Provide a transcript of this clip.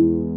you